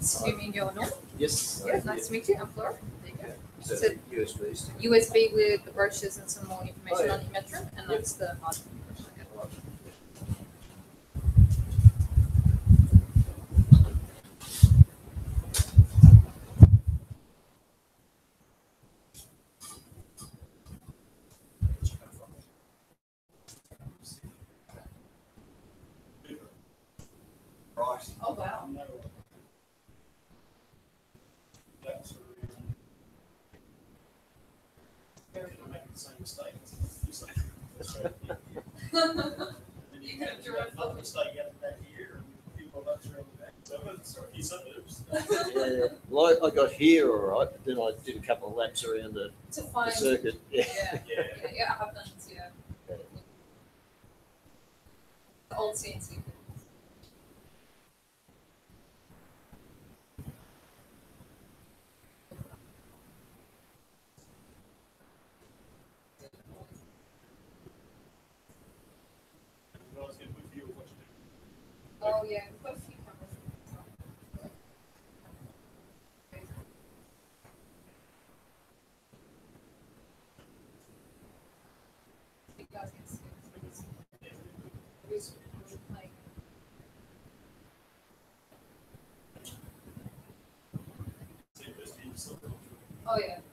it's, you mean your norm? Yes. Yeah, nice to meet you, I'm Flora. There you go. USB. USB with the brochures and some more information Oh, Imetrum, and that's the hard version. Right. Oh, wow. That's the reason. They're making the same mistake. It's like- And You you could have have to drawn make that mistake out that year, and people don't throw it back. So it's, it's a oops. Yeah, well, I, I got here all right, but then I did a couple of laps around the, To the find, circuit. Yeah. yeah, Yeah. yeah, I have done, yeah. The old CNC. Well, it's good with you, what you do. Oh, yeah, we've got a few cameras. You guys can see it. It's- it's like- See, first you sort of- Oh, yeah.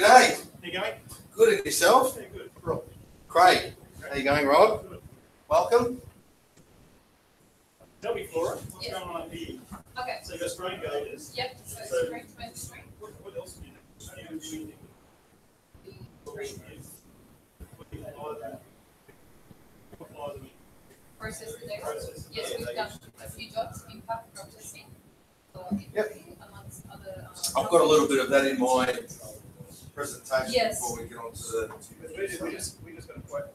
G'day, You going? good at yourself? Yeah, good. Rob. Craig, how you going, Rob? Good. Welcome. Tell me, Flora, what's Yeah. going on here? Okay, So you got strain gauges. yep, so it's So- straight to my. What, what else do you do? How do you do anything? What do you? What do you apply them? Apply them in Process the data. process? Yes, we've done a few jobs in part processing. or Yep. Amongst other. um, I've got a little bit of that in my presentation Yes. before we get on to the. We just, we just, we just got a quote.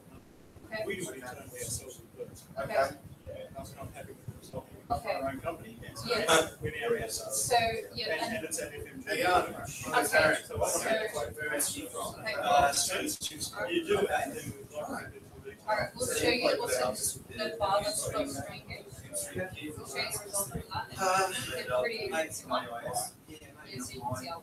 Okay. We do it internally ourselves. but, Okay, Yeah, I was not happy with the stock. Okay. Our own company. and so Yeah. We now have some. So, yeah, And, and, and it's at FM. There you are. Okay. So I want to have a So- quote very cheap from. Okay. Uh, so You do it and then we'd like to do it. alright, we'll show you also the bar that's from strain gauge. We'll show you the results of that. Uh, They're pretty interesting one. Yes, you can see how.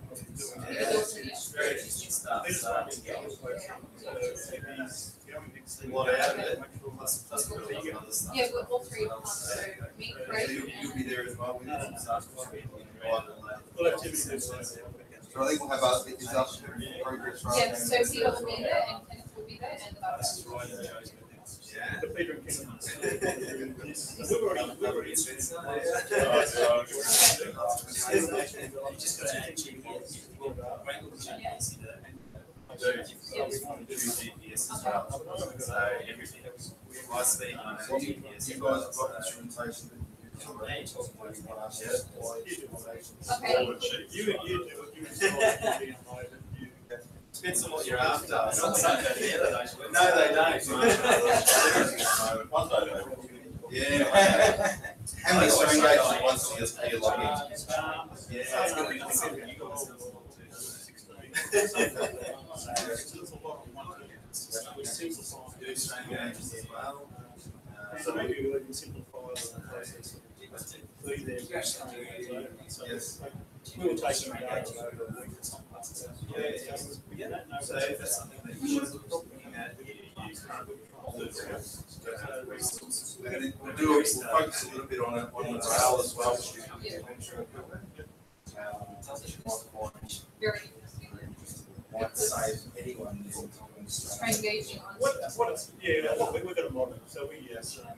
So, Peter, Peter, it's not people doing much more than he's doing. Yeah, but also, yeah. Very interesting stuff. Peter's So, one of the guys, so he's going next thing. Lot out of it. Plus, that's- plus a bit other stuff. Yeah, we're all three at once, so me, So you'll, you'll be there as well with us. so it's quite a bit of Well, activity So I think we'll have our, is our progress yeah, so Peter will be there and Kenneth will be there and That's right, yeah, it's good. Yeah. The Peter and Ken. We've already, we've already. You just gotta add GPS. Well, great little GPS in there. I do, I was trying to do GPS as well, so everything, I speak on So you, GPS. you guys have got instrumentation. Okay. You, you do, it, you install it, you. Depends on what you're after. Some say they do, they don't. No, they don't. One day they will. Yeah. How many strain gauges at once do you just pay log in? Um, Yeah, so it's gonna be you considered. It's a lot of one, we simplify. Do strain gauges as well. So maybe we can simplify the process. Yes. We'll take them down over. Yeah, yeah, so that's something that you should look at, you you currently And we'll do, focus a little bit on on the as well. Very. Engaging on. What, what, yeah, what, we- we've got a model, so we, yes, um,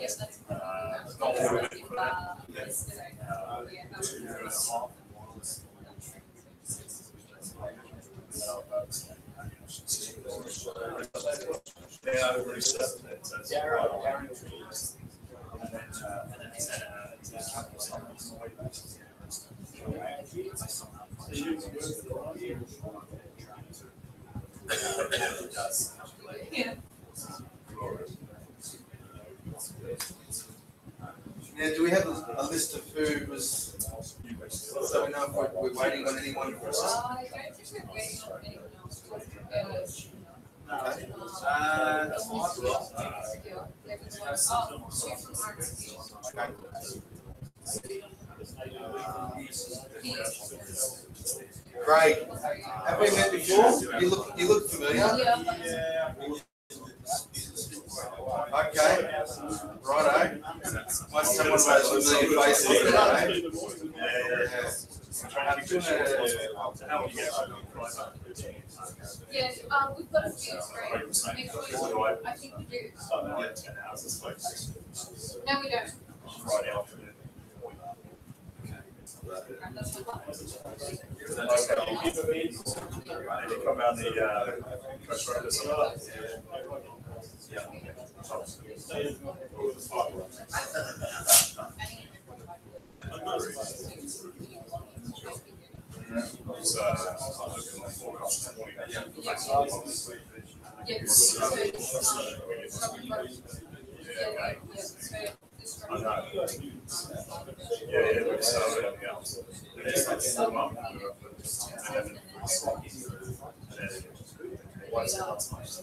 yes, that's. Uh, yesterday. Yeah, work with the right here. It does. Yeah. Now, do we have a, a list of who was, so we know if we're, we're waiting on anyone for us? Uh, I don't think we're waiting on anyone else. Uh, Okay. Uh, that's um, fine. yeah, there was one- oh, two from art skills. Great. Have we met before? You look, you look familiar. Yeah. Okay, righto. Might someone of those familiar faces today. Yeah, um, we've got a few screens. Next week, I think we do. No, we don't. And that's the one. Come out the, uh, coast I'm forecast for morning. Yes. so Yeah, yeah, so. Yeah, yeah, but it's, uh, yeah. It's like. And then- and then month. So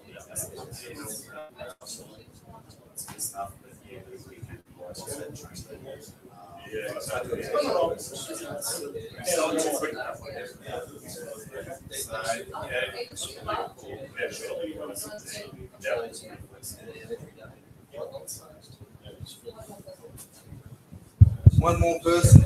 One more person.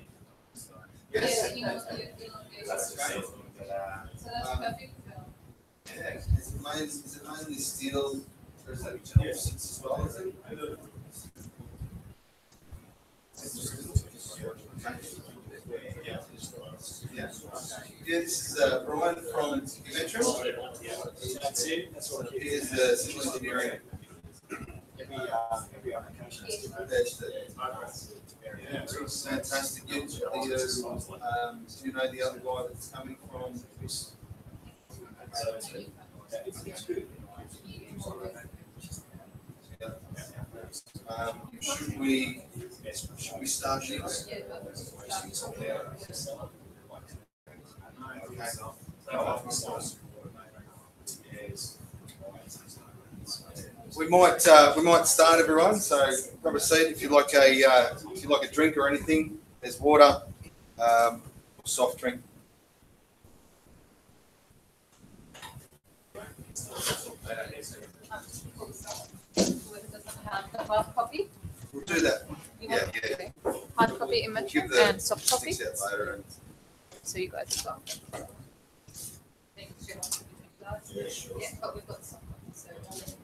Yes? Yeah, you know, you- you- you- That's. So that's perfect. Yeah, is it mainly, is it mainly steel, or is that composites as well, is it? Yeah. Yeah, this is uh, Brian from Imetrum. That's it, that's what it He is. is the civil engineering, Every, uh, Yeah. fantastic, you, the, um, do you know the other guy that's coming from? It's, it's. Um, should we, should we start this? Yeah, We might, uh, we might start everyone, so grab a seat if you'd like a, uh, if you'd like a drink or anything, there's water, um, soft drink. Hard copy. We'll do that, You yeah, yeah. Hard copy Give and soft copy, Sticks out later and, so you guys as well. Thank you. Yeah, but we've got some, so all the information.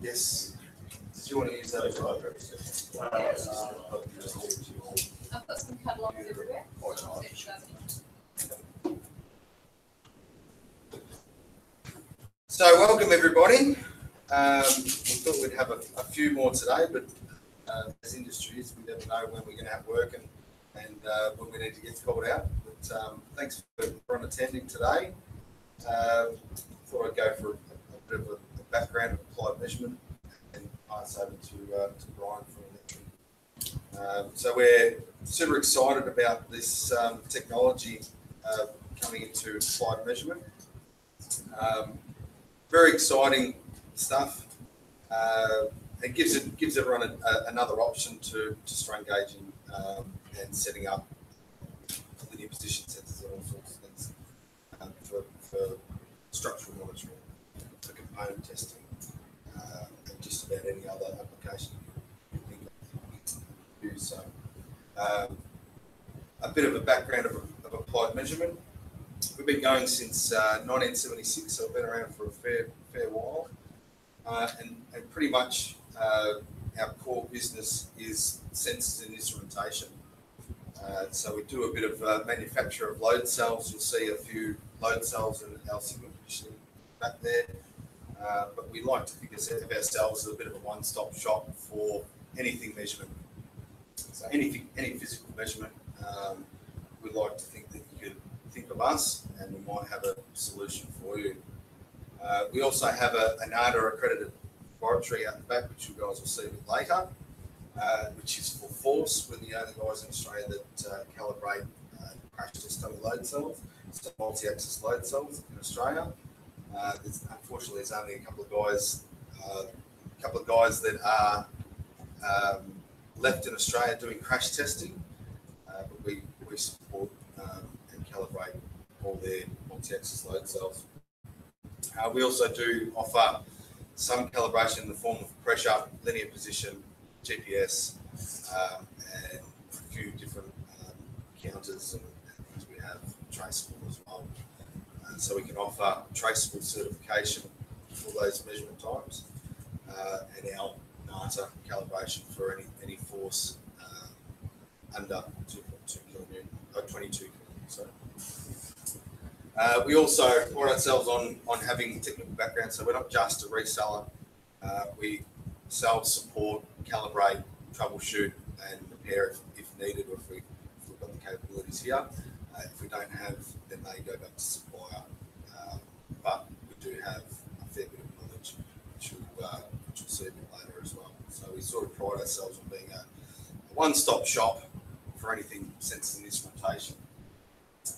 Yes. Did you want to use that as well? I've got some catalogs everywhere. So welcome, everybody. Um, we thought we'd have a, a few more today, but, uh, as industries, we never know when we're gonna have work and, and, uh, when we need to get called out. But, um, thanks for, for attending today. Um, thought I'd go for a, a bit of a background of applied measurement and pass over to, uh, to Brian for electric. Um, so we're super excited about this, um, technology, uh, coming into applied measurement. Um, very exciting stuff. Uh, it gives it gives everyone a, a, another option to, to strain gauging um, and setting up linear position sensors and all sorts of things um, for, for structural monitoring, component testing, uh, and just about any other application you think use. So, um, a bit of a background of, of applied measurement. We've been going since uh, 1976, so I've been around for a fair fair while, uh, and and pretty much uh, our core business is sensors and instrumentation. Uh, so we do a bit of uh, manufacture of load cells. You'll see a few load cells in our signal conditioning back there. Uh, but we like to think of ourselves as a bit of a one-stop shop for anything measurement. So anything, any physical measurement, um, we like to think that you could think of us and we might have a solution for you. Uh, we also have a, an NATA accredited laboratory out the back, which you guys will see a bit later, uh, which is for Force. We're the only guys in Australia that uh, calibrate uh, crash test dummy load cells, so multi-axis load cells in Australia. Uh, there's, unfortunately, there's only a couple of guys, uh, a couple of guys that are um, left in Australia doing crash testing, uh, but we, we support um, and calibrate all their multi-axis load cells. Uh, we also do offer some calibration in the form of pressure, linear position, GPS, um, and a few different counters and and things we have traceable as well. Uh, so we can offer traceable certification for those measurement times uh, and our NATA calibration for any, any force uh, under 2.2 kilonewton, or 22 kilonewton, sorry. Uh, we also pride ourselves on, on having technical background, so we're not just a reseller. Uh, we sell, support, calibrate, troubleshoot, and repair if, if needed, or if, we, if we've got the capabilities here. If we don't have, then they go back to supplier. Um, but we do have a fair bit of knowledge, which will, uh, which will later as well. So we sort of pride ourselves on being a, a one-stop shop for anything sensors and instrumentation.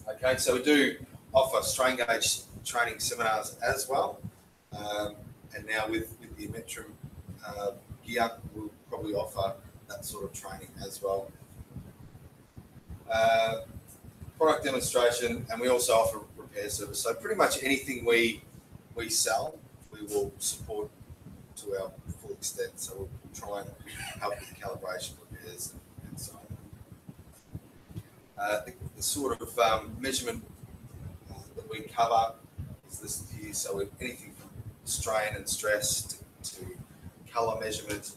Okay, so we do offer strain gauge training seminars as well. Um, and now with, with the Imetrum uh, gear, we'll probably offer that sort of training as well. Uh, product demonstration, and we also offer repair service. So pretty much anything we we sell, we will support to our full extent. So we'll try and help with calibration, repairs, and, and so on. Uh, the, the sort of um, measurement uh, that we cover is listed here. So anything from strain and stress to, to color measurement,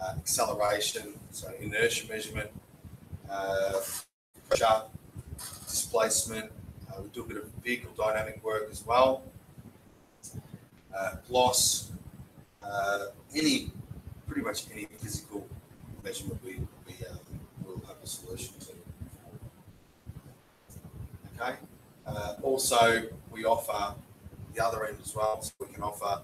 uh, acceleration, so inertia measurement, uh, pressure, displacement. Uh, we do a bit of vehicle dynamic work as well. Uh, gloss, uh, any, pretty much any physical measurement we, we um, will have a solution to. Okay. Uh, also, we offer the other end as well. So we can offer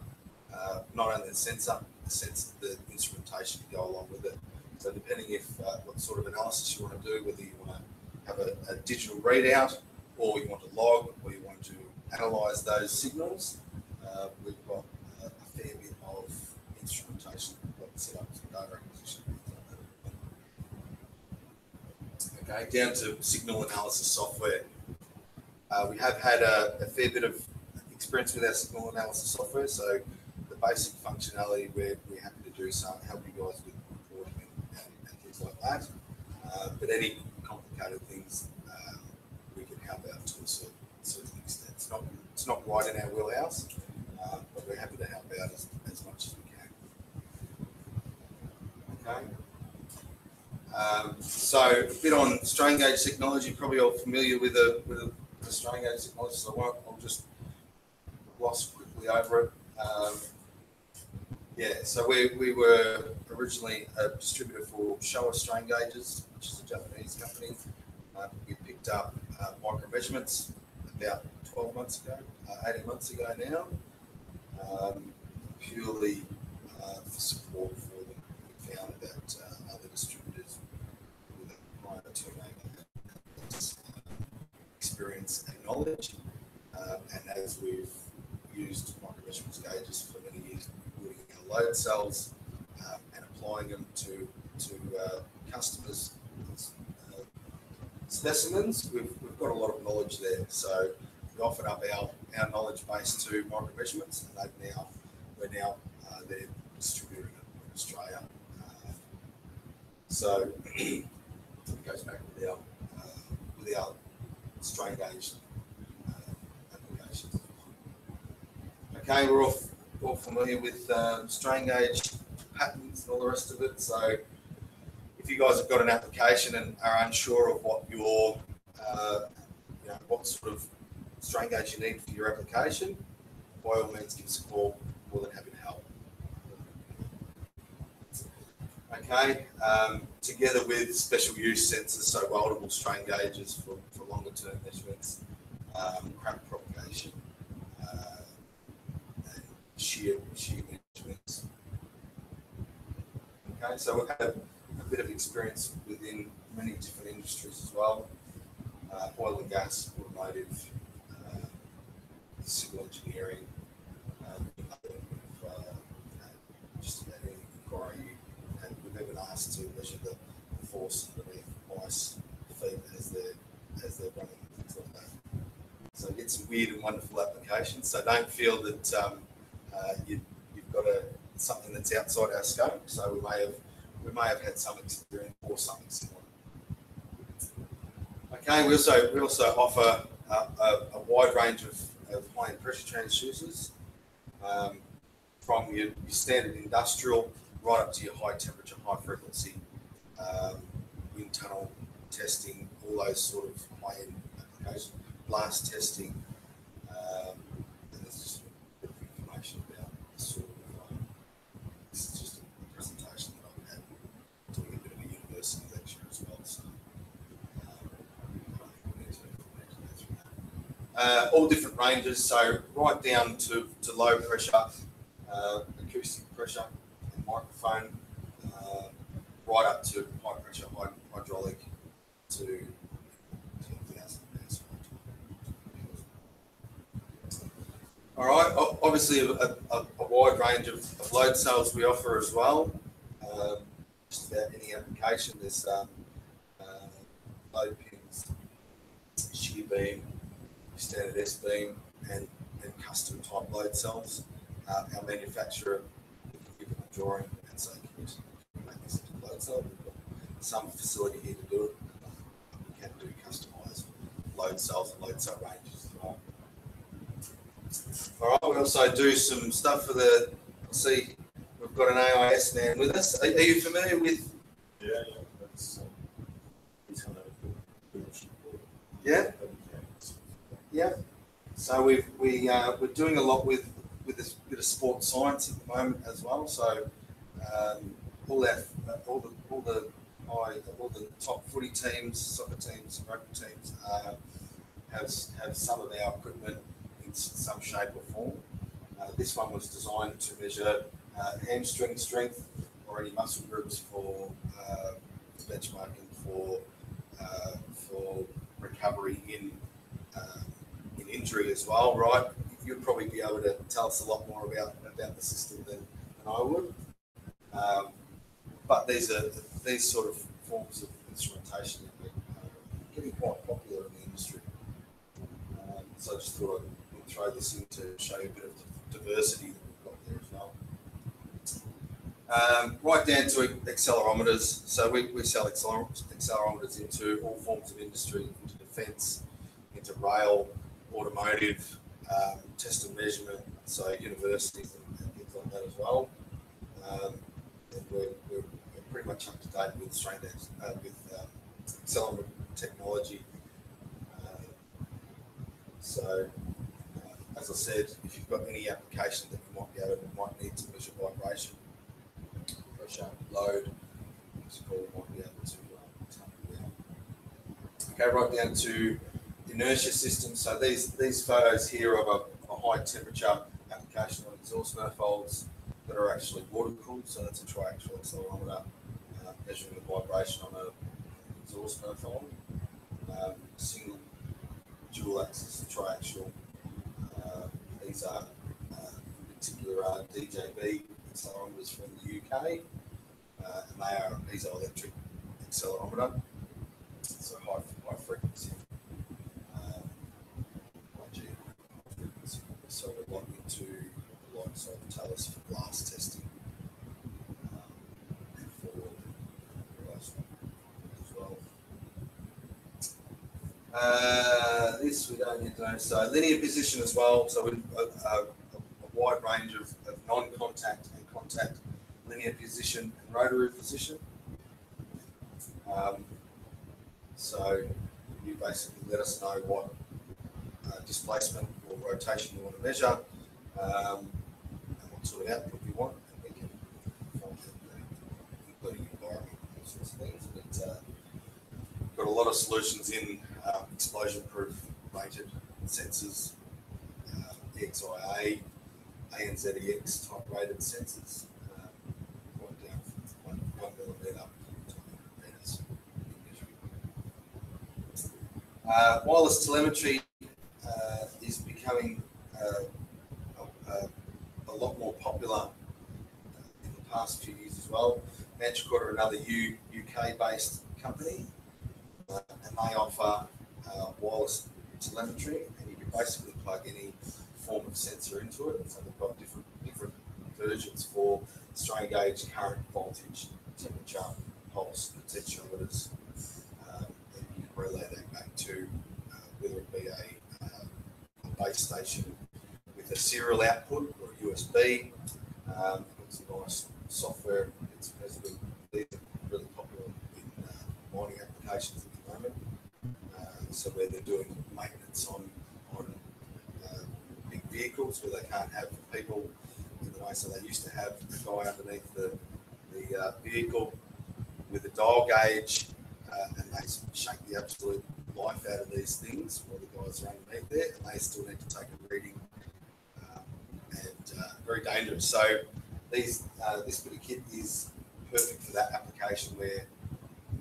uh, not only the sensor, the sensor, the instrumentation to go along with it. So depending if uh, what sort of analysis you want to do, whether you want to have a, a digital readout, or you want to log, or you want to analyze those signals, uh, we've got a, a fair bit of instrumentation we've got set up for data acquisition. Okay, down to signal analysis software. Uh, we have had a, a fair bit of experience with our signal analysis software, so the basic functionality we're, we're happy to do some help you guys with reporting and, and, and things like that. Uh, but any complicated things, um, we can help out to a certain, certain extent. It's not, it's not right in our wheelhouse, uh, but we're happy to help out as, as much as we can. Okay. Um, so a bit on strain gauge technology, probably all familiar with the, with the, the strain gauge technology, so I won't, I'll just gloss quickly over it. Um, yeah, so we, we were originally a distributor for Showa strain gauges, which is a Japanese company. Uh, we picked up uh, micro measurements about 12 months ago, uh, 18 months ago now, um, purely uh, for support for them. We found that uh, other distributors with a prior to experience and knowledge, um, and as we've used micro measurements gauges for many years, including our load cells um, and applying them to to uh, customers' uh, specimens. We've, we've got a lot of knowledge there, so we offered up our, our knowledge base to micro measurements, and they've now we're now uh, they're distributing it in Australia. Uh, so it goes back with our uh, with our strain gauge uh, applications. Okay, we're all, all familiar with um, strain gauge patterns and all the rest of it. So if you guys have got an application and are unsure of what your, uh, you know, what sort of strain gauge you need for your application, by all means give us a call. More than happy to help. Okay, um, together with special use sensors, so weldable strain gauges for, for longer term measurements, um, crack propagation, uh, shear, shear measurements. Okay, so we've had a bit of experience within many different industries as well, uh, oil and gas, automotive, civil engineering, um, uh, just about any and we've been asked to measure the force underneath ice feet as they're as they're running. So get some weird and wonderful applications. So don't feel that um, uh, you, you've got a something that's outside our scope. So we may have we may have had some experience or something similar. Okay, we also, we also offer a, a, a wide range of, of high-end pressure transducers, um, from your, your standard industrial right up to your high temperature, high frequency, um, wind tunnel testing, all those sort of high-end applications, blast testing. Um, and there's just a bit of information about the sort of, um, this is just a presentation that I've had doing a bit of a university lecture as well, so. um, Uh, all different ranges, so right down to, to low pressure, uh, acoustic pressure and microphone, uh, right up to high pressure, high, hydraulic to 10,000 pounds. All right, obviously a, a, a wide range of, of load cells we offer as well. Um, just about any application, there's um, uh, load pins, shear beam, standard S beam, and, and custom type load cells. Uh, our manufacturer give them a drawing and say, can you make this into load cell? We've got some facility here to do it. We can do customized load cells and load cell ranges as well. All right, we also do some stuff for the, see, we've got an AIS man with us. Are, are you familiar with, Yeah, yeah, that's, um, he's gonna do it. yeah? Yeah. So we've, we, uh, we're doing a lot with, with this bit of sports science at the moment as well. So, um, all our, all the, all the, all the top footy teams, soccer teams, rugby teams, uh, have, have some of our equipment in some shape or form. Uh, this one was designed to measure, uh, hamstring strength or any muscle groups for, uh, benchmarking for, uh, for recovery in injury as well, right? You'd probably be able to tell us a lot more about, about the system than, than I would. Um, but these are, these sort of forms of instrumentation that are getting quite popular in the industry. Um, so I just thought I'd throw this in to show you a bit of diversity that we've got there as well. Um, right down to accelerometers. So we, we sell acceler- accelerometers into all forms of industry, into defence, into rail, automotive, um, test and measurement, so universities and, and things like that as well. Um, and we're, we're, pretty much up to date with strain uh, with um, accelerometer technology. Uh, so, uh, as I said, if you've got any application that you might be able to, might need to measure vibration, pressure, load, call might be able to you. Okay, right down to inertia systems. So these these photos here of a, a high temperature application on exhaust manifolds that are actually water cooled. So that's a triaxial accelerometer uh, measuring the vibration on a exhaust manifold. Um, single dual axis triaxial. Uh, these are uh, in particular are DJB accelerometers from the UK, uh, and they are a piezoelectric accelerometer, so high high frequency. Um, IG frequency. So we're looking into the likes of Thales for blast testing. um, and for as well. Uh, this we don't need to know. So linear position as well. So we, a, a, a wide range of, of non-contact and contact linear position and rotary position. Um, so you basically let us know what uh, displacement or rotation you want to measure, um, and what sort of output you want, and we can find it, uh, including environment and all sorts of things. But uh, got a lot of solutions in um, explosion-proof rated sensors, uh, EXIA, ANZEX type rated sensors, um, down one, millimeter up to 200 meters. Uh, wireless telemetry uh, becoming uh, a, a, lot more popular uh, in the past few years as well. Mantracourt are another U, UK based company, uh, and they offer uh, wireless telemetry, and you can basically plug any form of sensor into it. So they've got different different versions for strain gauge, current, voltage, temperature, pulse, potentiometers. Um, and you can relay that back to uh, whether it be a base station with a serial output or USB. Um, it's a nice software. It's been really popular in uh, mining applications at the moment. Uh, so where they're doing maintenance on on uh, big vehicles where they can't have people in the way. So they used to have a guy underneath the the uh, vehicle with a dial gauge, uh, and they shake the absolute life out of these things while the guys are underneath there, and they still need to take a reading, um, and uh, very dangerous. So these uh, this bit of kit is perfect for that application where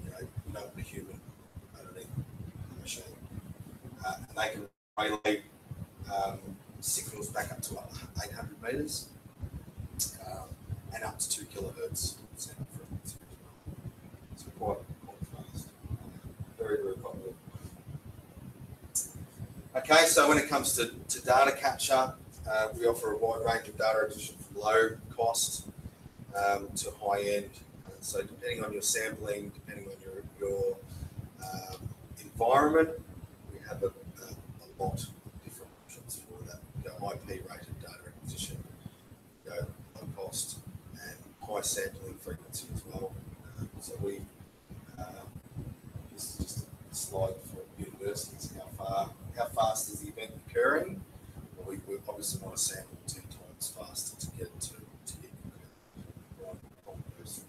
you know you a human underneath the machine, uh, and they can relay um, signals back up to 800 meters um, and up to two kilohertz. So quite, quite fast. Very, very popular. Okay, so when it comes to, to data capture, uh, we offer a wide range of data acquisition from low cost um, to high end. Uh, so depending on your sampling, depending on your, your um, environment, we have a, a, a lot of different options for that. Go IP rated data acquisition, go low cost, and high sampling frequency as well. Um, so we, um, this is just a slide for universities, how far, how fast is the event occurring? Well, we, we obviously want to sample ten times faster to get to, to get those.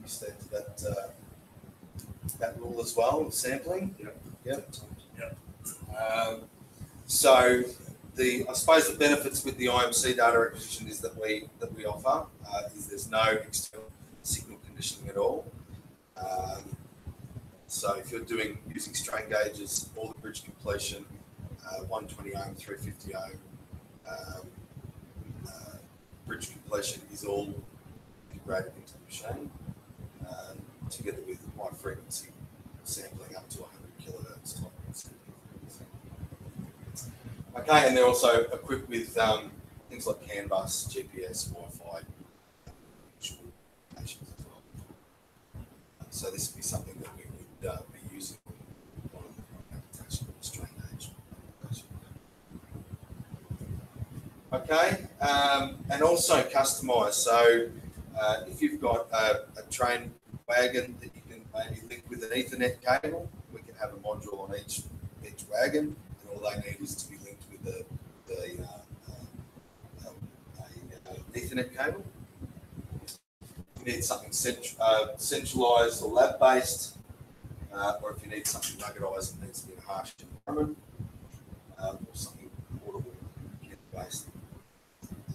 You stand to that, uh, that rule as well, of sampling? Yep. Yep. Yep. Um, so the, I suppose the benefits with the IMC data acquisition is that we, that we offer, uh, is there's no external signal conditioning at all. Um, so if you're doing, using strain gauges, all the bridge completion, uh, 120 ohm, 350 ohm, um, uh, bridge completion is all integrated into the machine, um, together with high frequency sampling up to 100 kilohertz. Okay, and they're also equipped with um, things like CAN bus, GPS, Wi-Fi, well. So this would be something that we uh, Okay, um, and also customise. So uh, if you've got a, a train wagon that you can maybe link with an Ethernet cable, we can have a module on each each wagon, and all they need is to be linked with the the uh, uh, a, Ethernet cable. You need something uh, centralized or lab based, uh, or if you need something ruggedized that needs to be in a harsh environment, um, or something portable, kit based.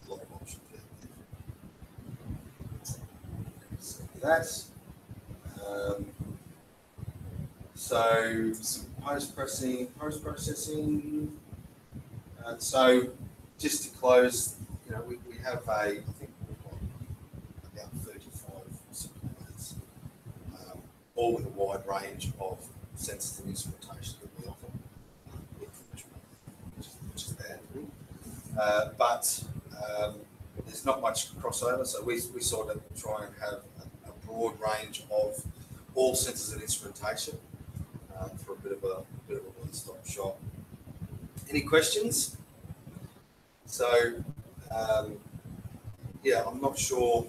A lot of options there. So that. Um, so some post processing, post processing. Uh, so just to close, you know, we, we have a, I think we've got about 35 suppliers, um, all with a wide range of sensors and instrumentation that we offer, which, is. Uh, but um, there's not much crossover, so we, we sort of try and have a, a broad range of all sensors and instrumentation uh, for a bit of a bit of a one-stop shop. Any questions? So, um, yeah, I'm not sure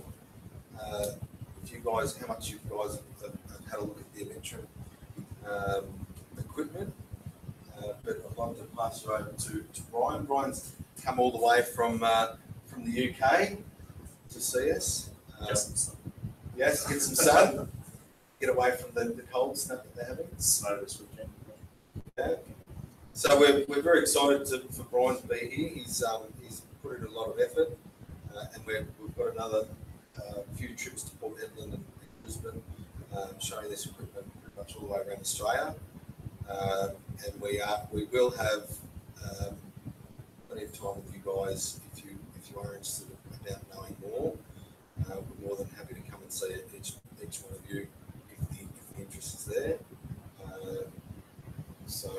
uh, if you guys, how much you guys have had a look at the Imetrum um, equipment, uh, but I'd like to pass you over to, to Brian. Brian's come all the way from uh, from the UK to see us. Just yes, get some sun, get away from the, the cold snap that they're having. snow this weekend. Yeah. So we're, we're very excited to, for Brian to be here. He's um, he's put in a lot of effort, uh, and we're, we've got another uh, few trips to Port Hedland and Brisbane, um, showing this equipment pretty much all the way around Australia. Um, and we are we will have um, plenty of time with you guys if you if you are interested about knowing more. Uh, we're more than happy to come and see each each one of you if the, if the interest is there. Um, so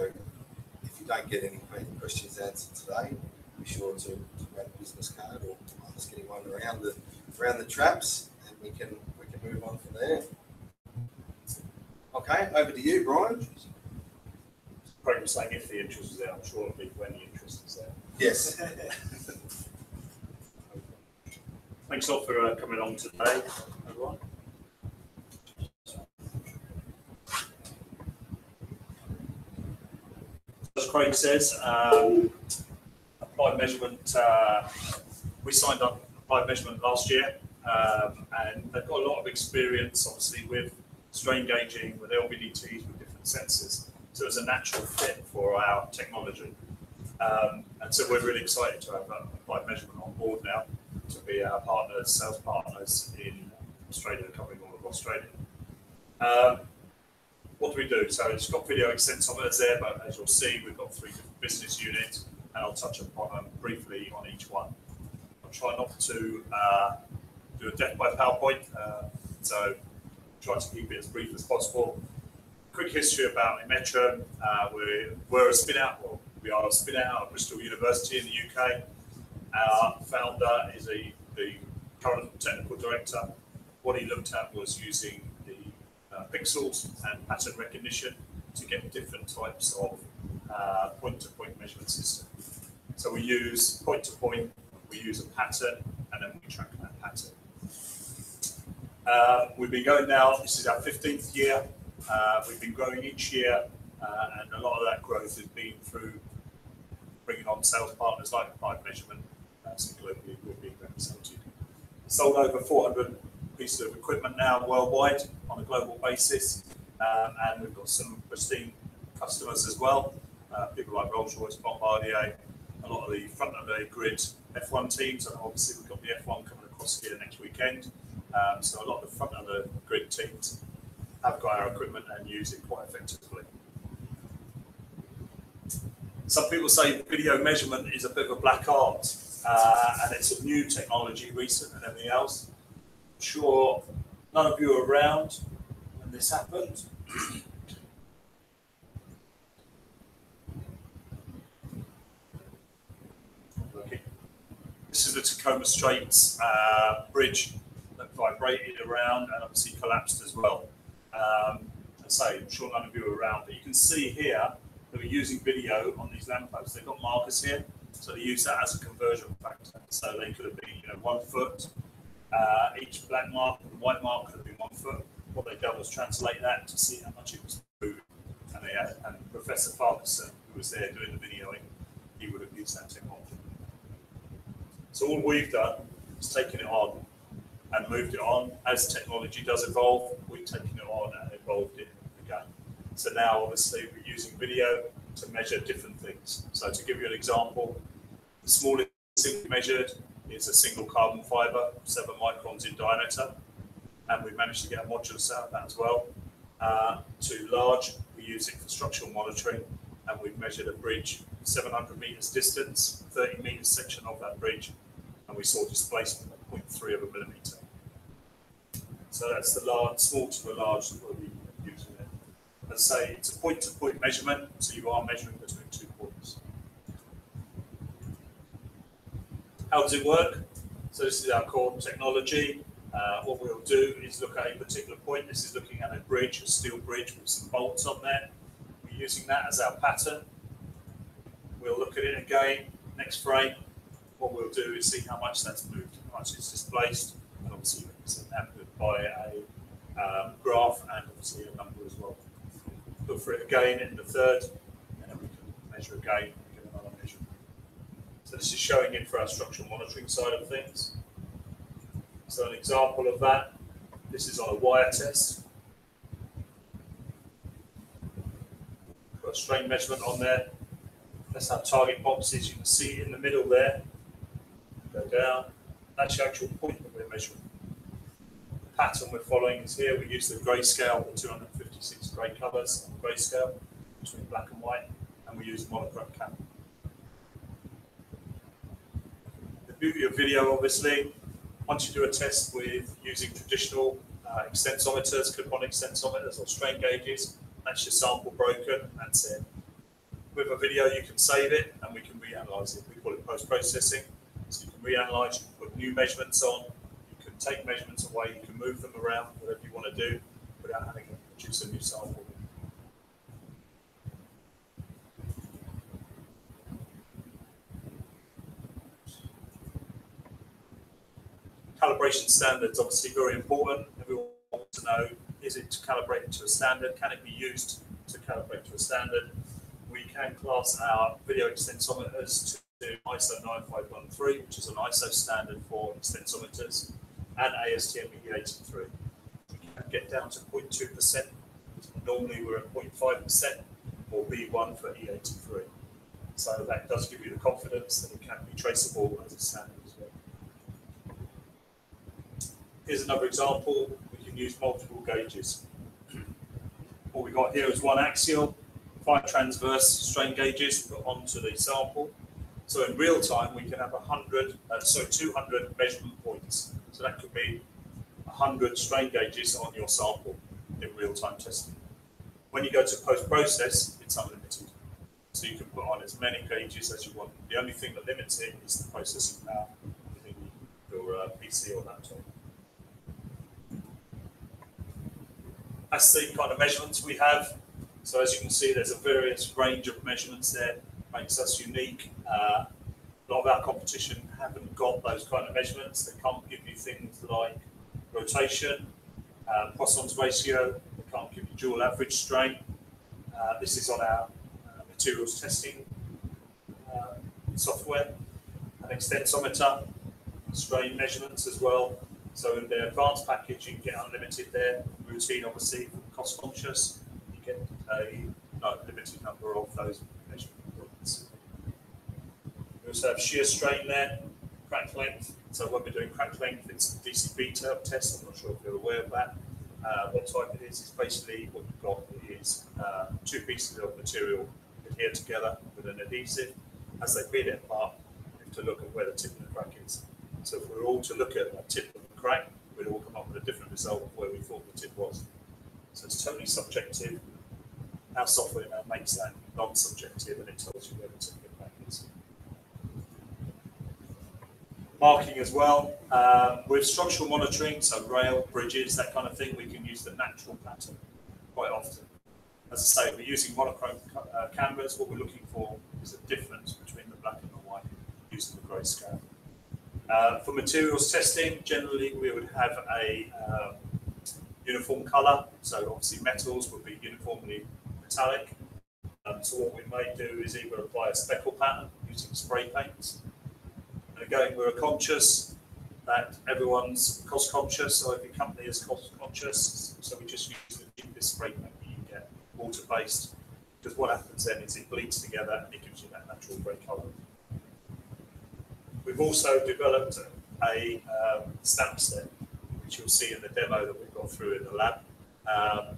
if you don't get any questions answered today, be sure to, to grab a business card or ask anyone around the around the traps, and we can we can move on from there. Okay, over to you, Brian. Craig was saying if the interest is there, I'm sure it'll be when the interest is there. Yes. Thanks a lot for uh, coming on today, everyone. As Craig says, um, applied measurement, uh, we signed up applied measurement last year, um, and they've got a lot of experience, obviously, with strain gauging, with LVDTs, with different sensors. So it's a natural fit for our technology. Um, and so we're really excited to have uh, applied measurement on board now to be our partners, sales partners in Australia, covering all of Australia. Um, what do we do? So it's got video extensometers there, but as you'll see, we've got three different business units, and I'll touch upon them briefly on each one. I'll try not to uh, do a death by PowerPoint, uh, so try to keep it as brief as possible. Quick history about Imetrum. Uh, we're, we're a spin out, well, we are a spin out of Bristol University in the UK. Our founder is a, the current technical director. What he looked at was using the uh, pixels and pattern recognition to get different types of uh, point-to-point measurement system. So we use point-to-point, we use a pattern, and then we track that pattern. Uh, we've been going now, this is our 15th year. Uh, we've been growing each year, uh, and a lot of that growth has been through bringing on sales partners like Applied Measurement, uh, so globally we're being represented. Sold over 400 pieces of equipment now worldwide on a global basis, um, and we've got some pristine customers as well. Uh, people like Rolls-Royce, Bombardier, a lot of the front of the grid F1 teams, and obviously we've got the F1 coming across here next weekend. Um, so a lot of the front of the grid teams have got our equipment and use it quite effectively. Some people say video measurement is a bit of a black art, uh, and it's a new technology, recent and everything else. I'm sure none of you were around when this happened. Okay. This is the Tacoma Straits uh, bridge vibrated around and obviously collapsed as well. Um, say, I'm sure none of you are around, but you can see here that we're using video on these lampposts. They've got markers here, so they use that as a conversion factor. So they could have been, you know, one foot. Uh, each black mark and white mark could have been one foot. What they've done was translate that to see how much it was moved. And, they had, and Professor Farquharson, who was there doing the videoing, he would have used that technology. So all we've done is taken it on and moved it on. As technology does evolve, we've taken it on and evolved it again. So now, obviously, we're using video to measure different things. So to give you an example, the smallest thing we measured is a single carbon fiber, seven microns in diameter, and we managed to get a modulus out of that as well. Uh, to large, we use it for structural monitoring, and we've measured a bridge 700 meters distance, 30 meters section of that bridge, and we saw displacement 0.3 of a millimeter. So that's the large, small to the large that we'll be using it. As say, it's a point-to-point measurement, so you are measuring between two points. How does it work? So this is our core technology. Uh, what we'll do is look at a particular point. This is looking at a bridge, a steel bridge with some bolts on there. We're using that as our pattern. We'll look at it again, next frame. What we'll do is see how much that's moved, much it's displaced, and obviously represent that by a um, graph and obviously a number as well. Look for it again in the third, and then we can measure again and get another measure. So this is showing it for our structural monitoring side of things. So an example of that, this is on a wire test. Got a strain measurement on there. That's our target boxes. You can see in the middle there. Go down. That's the actual point that we're measuring. The pattern we're following is here. We use the grayscale, the 256 grey colours on the grayscale between black and white, and we use monochrome camera. The beauty of video, obviously, once you do a test with using traditional uh, extensometers, clip-on extensometers or strain gauges, that's your sample broken, that's it. With a video, you can save it and we can reanalyze it. We call it post-processing reanalyze, you can put new measurements on, you can take measurements away, you can move them around, whatever you want to do without having to produce a new sample. Calibration standards obviously very important. Everyone wants to know is it calibrated to a standard? Can it be used to calibrate to a standard? We can class our video extensometers to to ISO 9513, which is an ISO standard for extensometers, and ASTM E83. We can get down to 0.2%. Normally we're at 0.5% or B1 for E83. So that does give you the confidence that it can be traceable as a standard as well. Here's another example. We can use multiple gauges. What we got here is one axial, five transverse strain gauges put onto the sample. So in real time, we can have 100, uh, sorry, 200 measurement points. So that could be 100 strain gauges on your sample in real time testing. When you go to post-process, it's unlimited. So you can put on as many gauges as you want. The only thing that limits it is the processing power within your uh, PC or laptop. That's the kind of measurements we have. So as you can see, there's a various range of measurements there, makes us unique. Uh, a lot of our competition haven't got those kind of measurements. They can't give you things like rotation, uh, Poisson's ratio, they can't give you dual average strain. Uh, this is on our uh, materials testing uh, software, an extensometer, strain measurements as well. So in the advanced package, you can get unlimited there. Routine, obviously, cost conscious, you get a no, limited number of those also have shear strain there, crack length. So when we're doing crack length, it's a DCB test. I'm not sure if you're aware of that. Uh, what type it is, is basically what you've got is uh, two pieces of material adhered together with an adhesive. As they peel it apart, you have to look at where the tip of the crack is. So if we were all to look at a tip of the crack, we'd all come up with a different result of where we thought the tip was. So it's totally subjective. Our software now makes that non-subjective and it tells you where the tip the is. Marking as well. Um, with structural monitoring, so rail, bridges, that kind of thing, we can use the natural pattern quite often. As I say, we're using monochrome uh, cameras. What we're looking for is a difference between the black and the white using the grayscale. Uh, for materials testing, generally we would have a um, uniform colour. So obviously metals would be uniformly metallic. Um, so what we may do is either apply a speckle pattern using spray paints. Again, we're conscious that everyone's cost conscious, so every company is cost conscious. So we just use the cheapest spray paint that you get, water based. Because what happens then is it bleeds together and it gives you that natural grey colour. We've also developed a um, stamp set, which you'll see in the demo that we've got through in the lab. Um,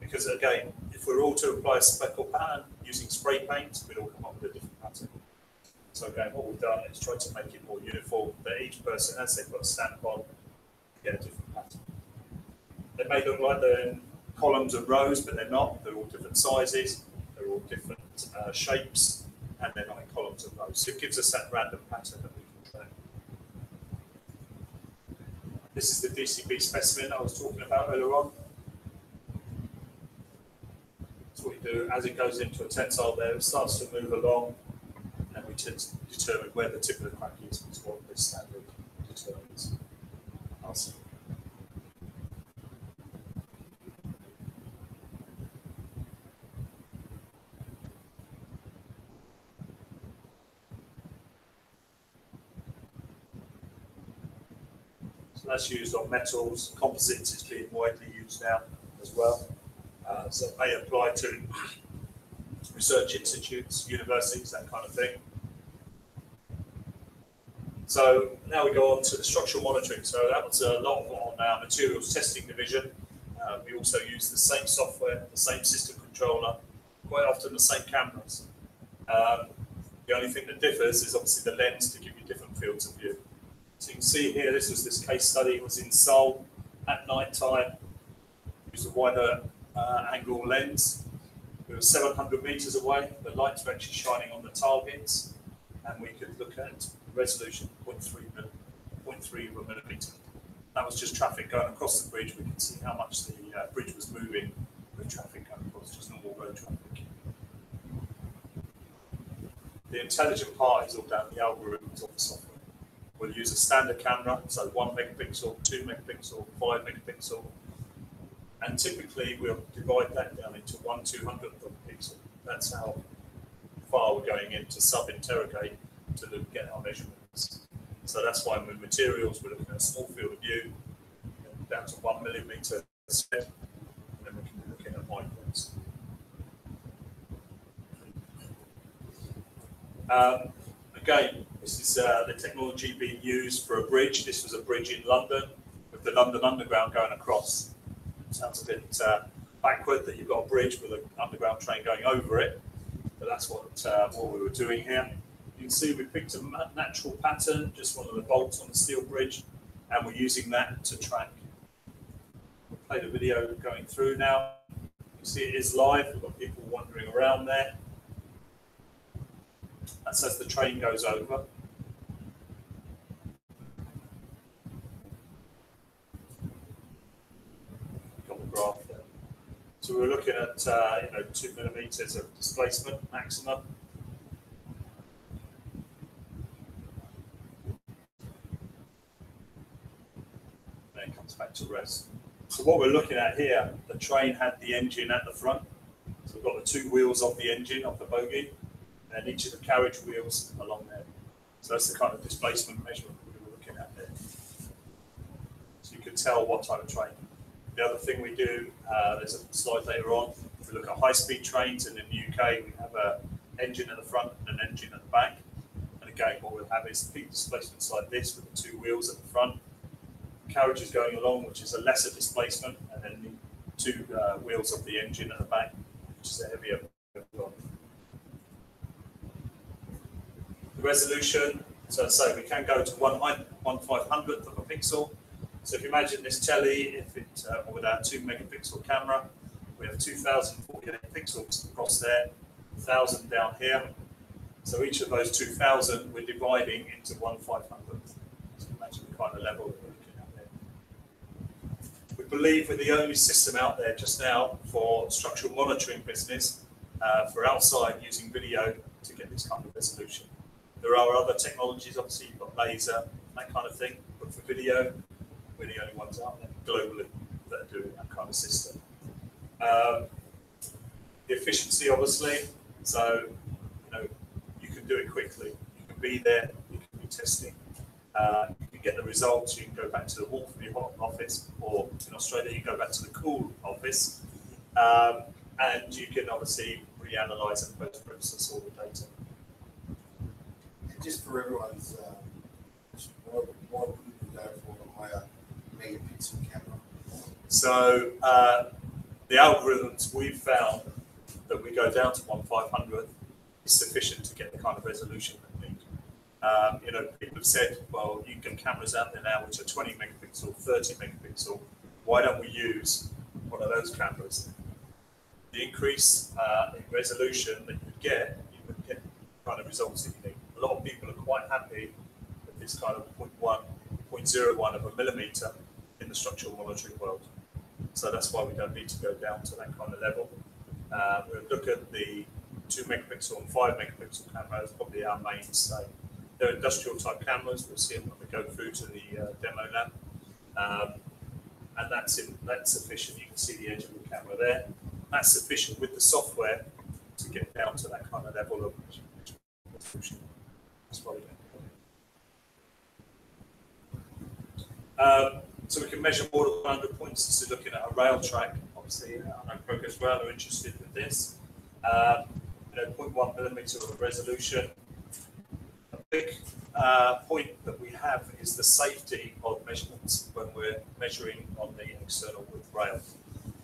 because again, if we're all to apply a speckle pattern using spray paint, we'd all come up with a different. So again, what we've done is try to make it more uniform, that each person, as they put a stamp on, get a different pattern. They may look like they're in columns and rows, but they're not. They're all different sizes, they're all different uh, shapes, and they're not in columns and rows. So it gives us that random pattern that we can train. This is the DCB specimen I was talking about earlier on. So what you do, as it goes into a tensile there, it starts to move along, we determine where the tip of the crack is, is what this standard determines. Awesome. So that's used on metals. Composites is being widely used now as well. Uh, so may apply to research institutes, universities, that kind of thing. So now we go on to the structural monitoring. So that was a lot on our materials testing division. Uh, we also use the same software, the same system controller, quite often the same cameras. Um, the only thing that differs is obviously the lens to give you different fields of view. So you can see here, this was this case study, it was in Seoul at night time. Use a wider uh, angle lens. We were 700 meters away. The lights were actually shining on the targets, and we could look at resolution 0.3, mil, 0.3 of a millimeter. That was just traffic going across the bridge. We could see how much the uh, bridge was moving with traffic going across, just normal road traffic. The intelligent part is all down the algorithms of the software We'll use a standard camera, so one megapixel, two megapixel, five megapixel. And typically we'll divide that down into one two hundredth of a pixel. That's how far we're going in to sub-interrogate to get our measurements. So that's why with materials, we're looking at a small field of view, down to one millimeter step, and then we can be looking at microns. Um, again, this is uh, the technology being used for a bridge. This was a bridge in London with the London Underground going across. Sounds a bit uh, backward that you've got a bridge with an underground train going over it, but that's what uh, what we were doing here. You can see we picked a natural pattern, just one of the bolts on the steel bridge, and we're using that to track. We'll play the video going through now. You see it is live. We've got people wandering around there. That's as the train goes over. So we're looking at uh, you know two millimeters of displacement maximum. Then it comes back to rest. So what we're looking at here, the train had the engine at the front. So we've got the two wheels of the engine of the bogie and each of the carriage wheels along there. So that's the kind of displacement measurement we were looking at there. So you can tell what type of train. The other thing we do, uh, there's a slide later on, if we look at high-speed trains, and in the UK we have a engine at the front and an engine at the back. And again, what we'll have is peak displacements like this with the two wheels at the front, carriages going along, which is a lesser displacement, and then the two uh, wheels of the engine at the back, which is a heavier one. The resolution, so I say we can go to one one five hundredth of a pixel. So if you imagine this telly, if it uh, with our two megapixel camera, we have 2048 pixels across there, 1000 down here. So each of those 2000 we're dividing into one five hundredth. So imagine kind of level that we're looking at there. We believe we're the only system out there just now for structural monitoring business uh, for outside using video to get this kind of resolution. There are other technologies, obviously, you've got laser, that kind of thing, but for video, we're the only ones out there globally that are doing that kind of system. Um, the efficiency, obviously, so you know you can do it quickly. You can be there, you can be testing, uh, get the results. You can go back to the warm from your hot office, or in Australia, you go back to the cool office, um, and you can obviously reanalyze and post-process all the data. Just for everyone's, um, why, why wouldn't we go for a higher megapixel camera? So uh, the algorithms we've found that we go down to one five hundredth is sufficient to get the kind of resolution that. Um, you know, people have said, well, you can cameras out there now which are 20 megapixel, 30 megapixel. Why don't we use one of those cameras? The increase uh, in resolution that you get, you would get the kind of results that you need. A lot of people are quite happy with this kind of 0.1, 0.01 of a millimeter in the structural monitoring world. So that's why we don't need to go down to that kind of level. Uh, we'll look at the two megapixel and five megapixel cameras, probably our mainstay. They're industrial type cameras. We'll see them when we go through to the uh, demo lab. Um, and that's in, that's sufficient. You can see the edge of the camera there. That's sufficient with the software to get down to that kind of level of resolution. Um, so we can measure more than 100 points. This is looking at a rail track. Obviously, uh, I know Progress Rail are interested with this. Um, you know, 0.1 millimeter of resolution. Big uh, point that we have is the safety of measurements when we're measuring on the external width rail.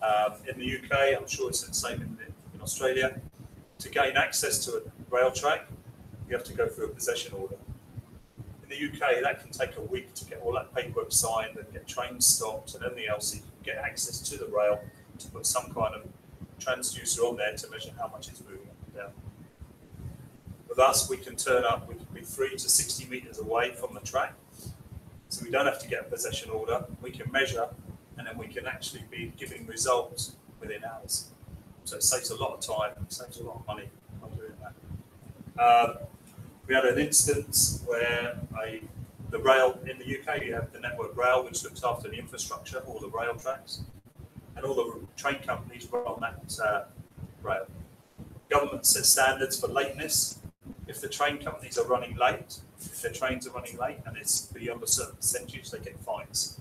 Um, in the UK, I'm sure it's the same in, in Australia. To gain access to a rail track, you have to go through a possession order in the UK, that can take a week to get all that paperwork signed and get trains stopped and everything else. So you can get access to the rail to put some kind of transducer on there to measure how much it's moving up and down. With us, we can turn up, we can be three to 60 meters away from the track. So we don't have to get a possession order. We can measure and then we can actually be giving results within hours. So it saves a lot of time, it saves a lot of money by doing that. Um, we had an instance where a the rail in the UK, you have the Network Rail, which looks after the infrastructure, all the rail tracks, and all the train companies run on that uh, rail. Government sets standards for lateness. If the train companies are running late, if their trains are running late and it's beyond a certain percentage, they get fines.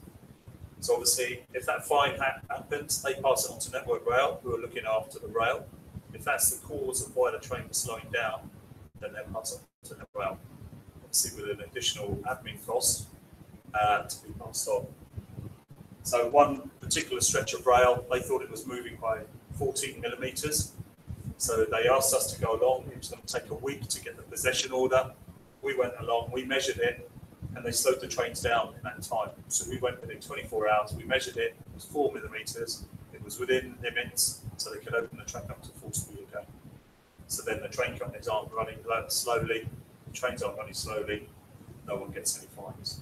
So obviously, if that fine ha- happens, they pass it on to Network Rail, who are looking after the rail. If that's the cause of why the train was slowing down, then they pass it on to Network Rail. Obviously, with an additional admin cost uh, to be passed on. So one particular stretch of rail, they thought it was moving by 14 millimetres. So they asked us to go along. It was going to take a week to get the possession order. We went along, we measured it, and they slowed the trains down in that time. So we went within 24 hours, we measured it, it was four millimetres, it was within limits, so they could open the track up to full speed again. So then the train companies aren't running slowly, the trains aren't running slowly, no one gets any fines.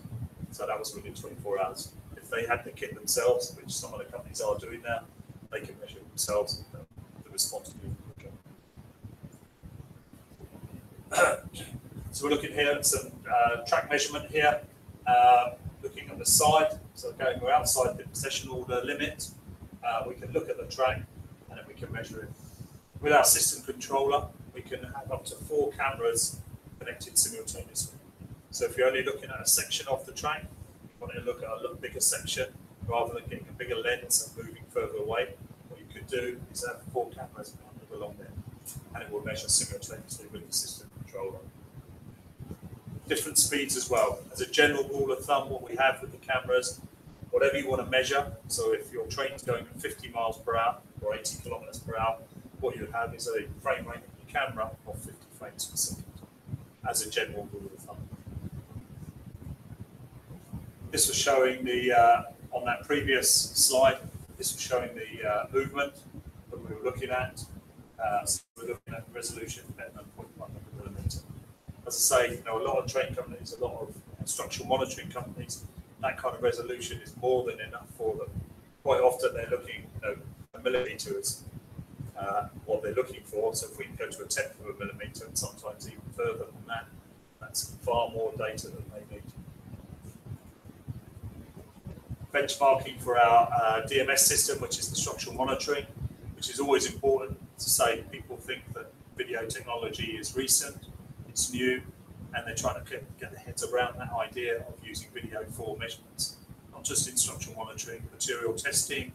So that was within 24 hours. If they had the kit themselves, which some of the companies are doing now, they can measure themselves, the- will be quicker. So we're looking here at some uh, track measurement here, uh, looking at the side. So going we're outside the possession order limit. Uh, we can look at the track and then we can measure it. With our system controller, we can have up to four cameras connected simultaneously. So if you're only looking at a section of the track, you want to look at a little bigger section rather than getting a bigger lens and moving further away. What you could do is have four cameras along there, and it will measure simultaneously with the system controller different speeds as well. As a general rule of thumb, what we have with the cameras, whatever you want to measure, so if your train's going at 50 miles per hour or 80 kilometers per hour, what you have is a frame rate of your camera of 50 frames per second, as a general rule of thumb. This was showing the, uh, on that previous slide, this was showing the uh, movement that we were looking at. Uh, so we're looking at resolution better than 0.1 millimeter as I say, you know, a lot of train companies, a lot of structural monitoring companies, that kind of resolution is more than enough for them. Quite often they're looking, you know, a millimetre is uh, what they're looking for. So if we go to a tenth of a millimetre and sometimes even further than that, that's far more data than they need. Benchmarking for our uh, DMS system, which is the structural monitoring, which is always important to say people think that video technology is recent it's new, and they're trying to get, get their heads around that idea of using video for measurements, not just in structural monitoring, material testing,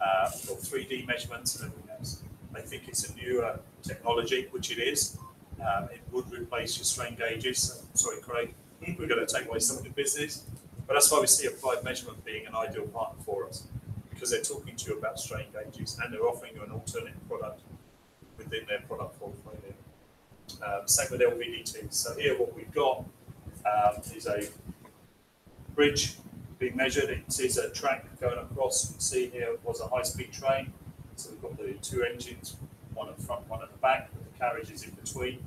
uh, or 3D measurements and everything else. They think it's a newer technology, which it is. Um, it would replace your strain gauges. So, sorry, Craig, we're going to take away some of the business. But that's why we see applied measurement being an ideal partner for us, because they're talking to you about strain gauges and they're offering you an alternative product within their product portfolio. Um, same with LVDT. So here what we've got um, is a bridge being measured. It is a track going across. You can see here was a high-speed train. So we've got the two engines, one at the front, one at the back, with the carriages in between.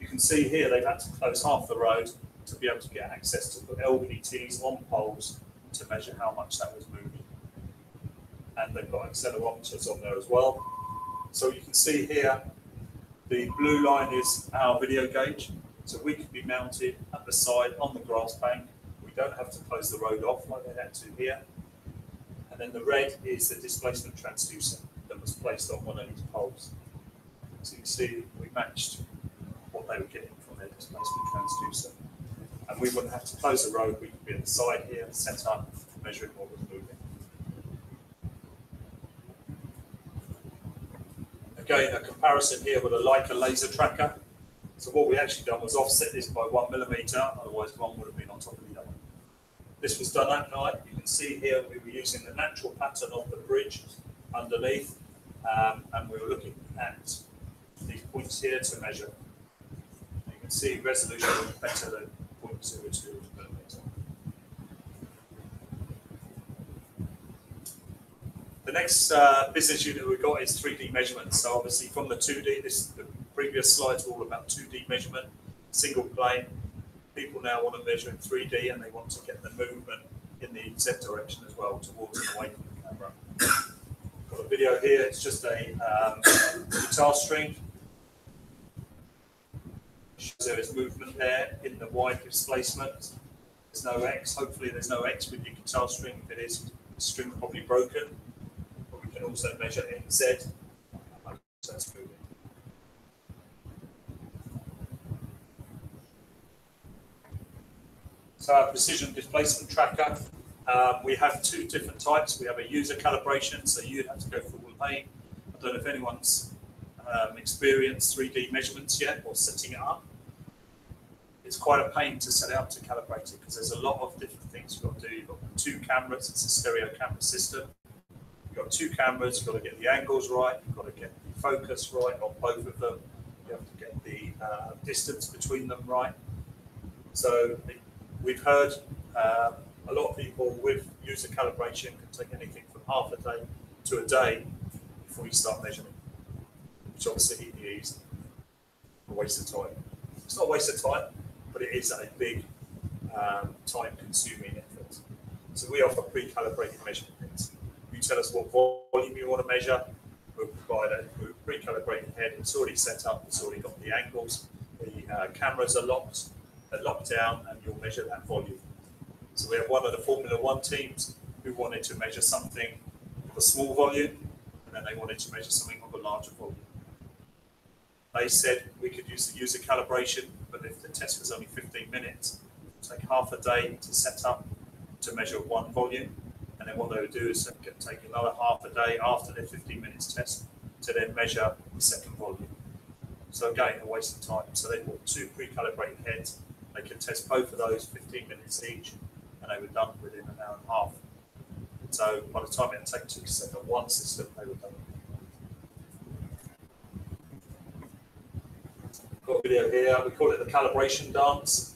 You can see here they've had to close half the road to be able to get access to put LVDTs on poles to measure how much that was moving. And they've got accelerometers on there as well. So you can see here the blue line is our video gauge, so we can be mounted at the side on the grass bank. We don't have to close the road off like they had to here. And then the red is the displacement transducer that was placed on one of these poles. So you can see we matched what they were getting from their displacement transducer. And we wouldn't have to close the road, we could be at the side here, set up, measuring what was moving. Again, a comparison here with a Leica laser tracker. So what we actually done was offset this by one millimeter, otherwise one would have been on top of the other. This was done at night. You can see here we were using the natural pattern of the bridge underneath, um, and we were looking at these points here to measure. You can see resolution better than 0.02 millimeter. The next uh, business unit we've got is 3D measurement. So obviously from the 2D, this the previous slides were all about 2D measurement, single plane. People now want to measure in 3D and they want to get the movement in the Z direction as well, towards and away from the camera. Got a video here. It's just a um, guitar string. Shows there is movement there in the wide displacement. There's no X, hopefully there's no X with your guitar string. If it is, the string probably broken. Also measure. So that's moving. So our precision displacement tracker, um, we have two different types. We have a user calibration, so you'd have to go through all the pain. I don't know if anyone's um, experienced 3D measurements yet or setting it up. It's quite a pain to set up to calibrate it because there's a lot of different things you've got to do. You've got two cameras, it's a stereo camera system. You've got two cameras, you've got to get the angles right, you've got to get the focus right on both of them. You have to get the uh, distance between them right. So we've heard uh, a lot of people with user calibration can take anything from half a day to a day before you start measuring, which obviously is a waste of time. It's not a waste of time, but it is a big um, time-consuming effort. So we offer pre-calibrated measurements. You tell us what volume you want to measure. We'll provide a pre-calibrated head. It's already set up. It's already got the angles. The uh, cameras are locked. They're locked down, and you'll measure that volume. So we have one of the Formula One teams who wanted to measure something of a small volume, and then they wanted to measure something of a larger volume. They said we could use the user calibration, but if the test was only 15 minutes, it would take half a day to set up to measure one volume. And then what they would do is take another half a day after their 15 minutes test to then measure the second volume. So again, a waste of time. So they bought two pre-calibrated heads. They could test both of those 15 minutes each, and they were done within an hour and a half. So by the time it takes to set up one system, they were done. Got a video here. We call it the calibration dance.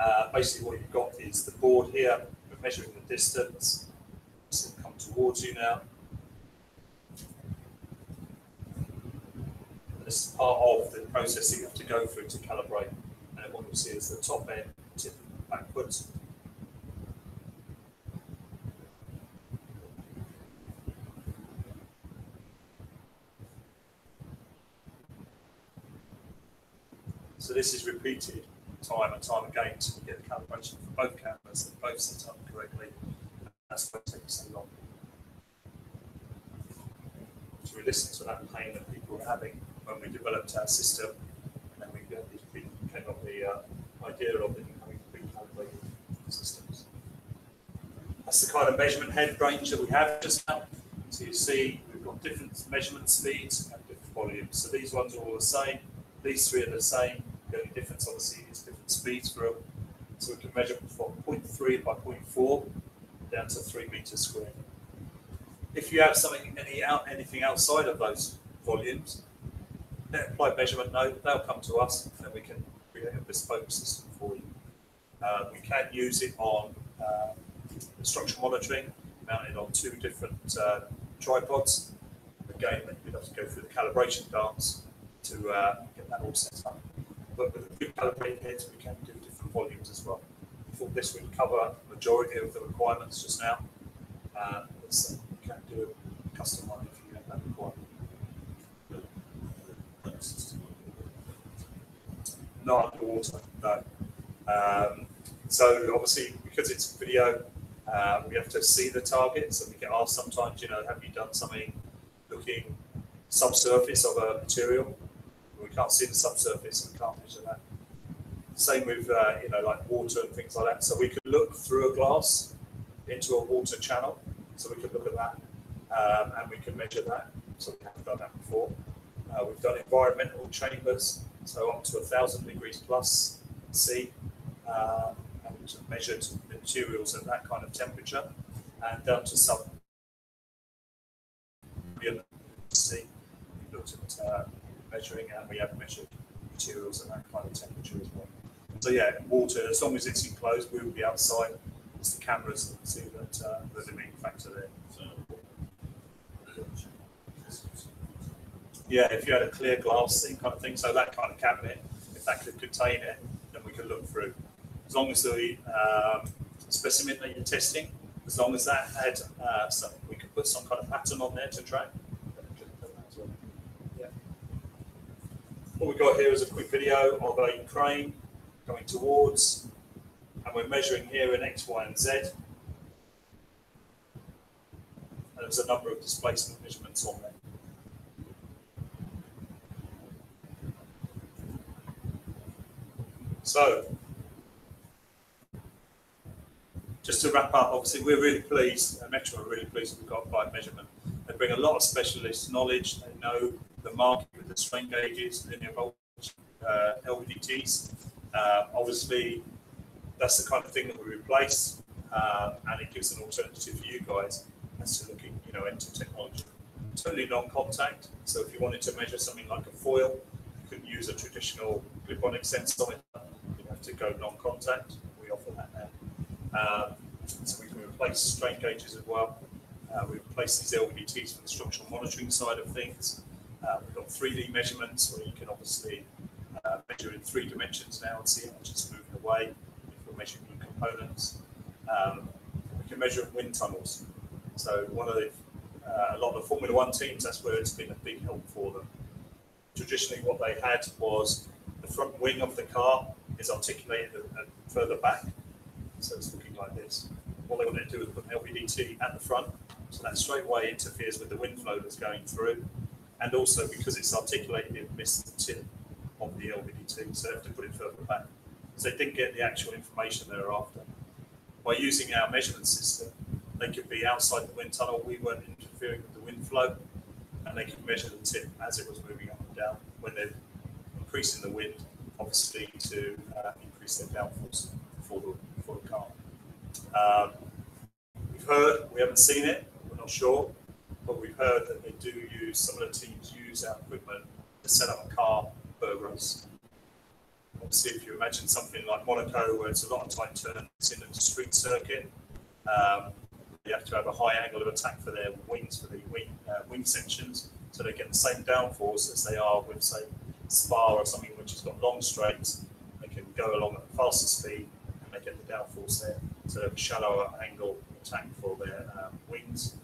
Uh, basically, what you've got is the board here. We're measuring the distance. Towards you now. This is part of the process that you have to go through to calibrate. And what you'll see is the top end tip backwards. So this is repeated time and time again to get the calibration for both cameras and both set up correctly. That's why it takes so long. We listened to that pain that people were having when we developed our system, and then we came up with the uh, idea of it having pre-calibrated systems. That's the kind of measurement head range that we have just now. So you see we've got different measurement speeds and different volumes. So these ones are all the same. These three are the same. The only difference obviously is different speeds for them. So we can measure from 0.3 by 0.4 down to 3 meters squared. If you have something any out anything outside of those volumes, then apply measurement node, they'll come to us and we can create a bespoke system for you. Uh, we can use it on uh, structural monitoring, mounted on two different uh, tripods. Again, we'd have to go through the calibration dance to uh, get that all set up. But with the pre-calibrated heads, we can do different volumes as well. I thought this would cover the majority of the requirements just now. Can do a custom one if you have that requirement. Not underwater, no. Um, so obviously, because it's video, uh, we have to see the targets, and we get asked sometimes, you know, have you done something looking subsurface of a material? We can't see the subsurface, we can't measure that. Same with, uh, you know, like water and things like that. So we could look through a glass into a water channel. So we could look at that um, and we can measure that. So we haven't done that before. Uh, we've done environmental chambers, so up to a thousand degrees plus C, um, and we've measured materials at that kind of temperature, and down to sub C. We looked at uh, measuring, and we have measured materials at that kind of temperature as well. So yeah, water, as long as it's enclosed, we will be outside. It's the cameras that see that uh, the limiting factor there. Yeah, if you had a clear glass thing kind of thing, so that kind of cabinet, if that could contain it, then we could look through. As long as the um, specimen that you're testing, as long as that had uh, some, we could put some kind of pattern on there to track. Yeah. What we've got here is a quick video of a crane going towards And we're measuring here in X, Y, and Z. And there's a number of displacement measurements on there. So, just to wrap up, obviously we're really pleased, uh, Imetrum are really pleased we've got applied measurement. They bring a lot of specialist knowledge. They know the market with the strain gauges, linear voltage, uh, LVDTs. Uh, obviously, that's the kind of thing that we replace, uh, and it gives an alternative for you guys as to looking, you know, into technology. Totally non-contact. So if you wanted to measure something like a foil, you couldn't use a traditional clip-on extensometer. You have to go non-contact. We offer that now. Um, so we can replace strain gauges as well. Uh, we replace these LVDTs for the structural monitoring side of things. Uh, we've got 3D measurements where you can obviously uh, measure in three dimensions now and see how much it's moving away new components. Um, we can measure wind tunnels. So one of the, uh, a lot of the Formula One teams, that's where it's been a big help for them. Traditionally, what they had was the front wing of the car is articulated further back, so it's looking like this. What they want to do is put an LVDT at the front, so that straight away interferes with the wind flow that's going through, and also because it's articulated, it missed the tip of the LVDT, so they have to put it further back. So they didn't get the actual information they were after. By using our measurement system, they could be outside the wind tunnel, we weren't interfering with the wind flow, and they could measure the tip as it was moving up and down when they're increasing the wind, obviously to uh, increase their downforce for the, for the car. Um, we've heard, we haven't seen it, we're not sure, but we've heard that they do use, some of the teams use our equipment to set up a car race. Obviously, if you imagine something like Monaco, where it's a lot of tight turns in a street circuit, um, you have to have a high angle of attack for their wings, for the wing, uh, wing sections, so they get the same downforce as they are with, say, Spa or something which has got long straights. They can go along at a faster speed and they get the downforce there. So they have a shallower angle attack for their um, wings.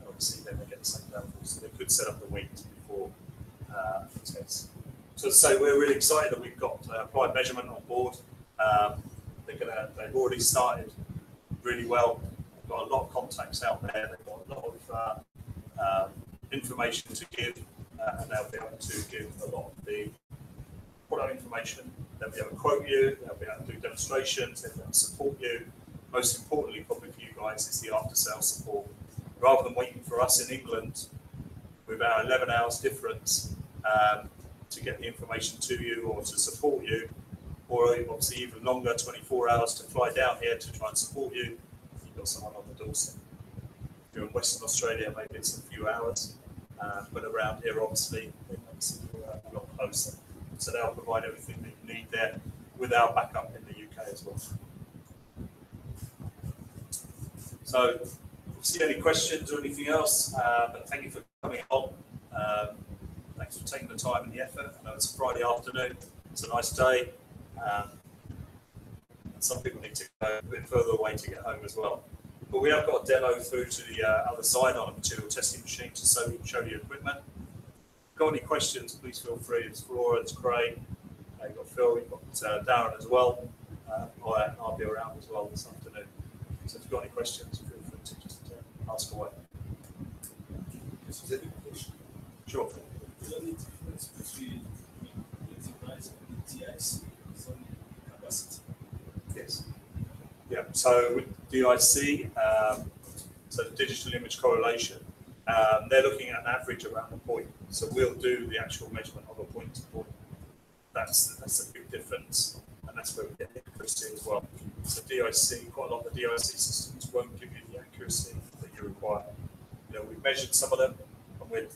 And obviously, then they get the same downforce. So they could set up the wings before uh, the test. So to say, we're really excited that we've got uh, applied measurement on board. Um, they're gonna, they've already started really well. They've got a lot of contacts out there. They've got a lot of uh, um, information to give, uh, and they'll be able to give a lot of the product information. They'll be able to quote you. They'll be able to do demonstrations. They'll be able to support you. Most importantly, probably for you guys, is the after-sales support. Rather than waiting for us in England with our 11 hours difference um, to get the information to you or to support you, or obviously even longer, 24 hours to fly down here to try and support you, If you've got someone on the doorstep. If you're in Western Australia, maybe it's a few hours, uh, but around here, obviously, it's a lot closer. So they'll provide everything that you need there with our backup in the UK as well. So, see any questions or anything else? Uh, but thank you for coming on. Um, thanks for taking the time and the effort. I know it's a Friday afternoon. It's a nice day. Um, some people need to go a bit further away to get home as well. But we have got a demo through to the uh, other side on a material testing machine to show, show you equipment. Got any questions, please feel free. It's Flora, it's Craig, uh, you've got Phil, you've got uh, Darren as well. Uh, I'll be around as well this afternoon. So if you've got any questions, feel free to just uh, ask away. Sure. Yes. Yeah, so with DIC, um, so digital image correlation, um, they're looking at an average around a point. So we'll do the actual measurement of a point to point. That's, that's a big difference, and that's where we get accuracy as well. So DIC, quite a lot of the DIC systems won't give you the accuracy that you require. You know, we've measured some of them, and we're,